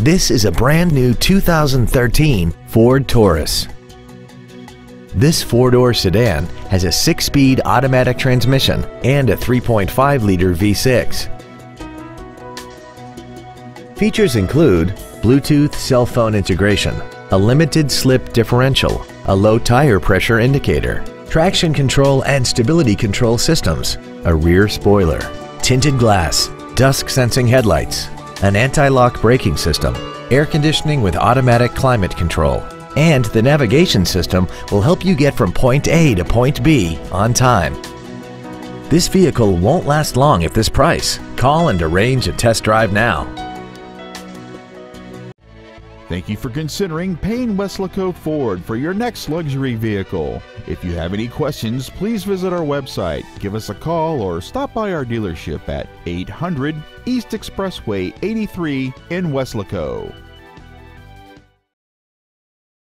This is a brand new 2013 Ford Taurus. This four-door sedan has a six-speed automatic transmission and a 3.5-liter V6. Features include Bluetooth cell phone integration, a limited slip differential, a low tire pressure indicator, traction control and stability control systems, a rear spoiler, tinted glass, dusk sensing headlights, an anti-lock braking system, air conditioning with automatic climate control, and the navigation system will help you get from point A to point B on time. This vehicle won't last long at this price. Call and arrange a test drive now. Thank you for considering Payne Weslaco Ford for your next luxury vehicle. If you have any questions, please visit our website, give us a call, or stop by our dealership at 800 East Expressway 83 in Weslaco.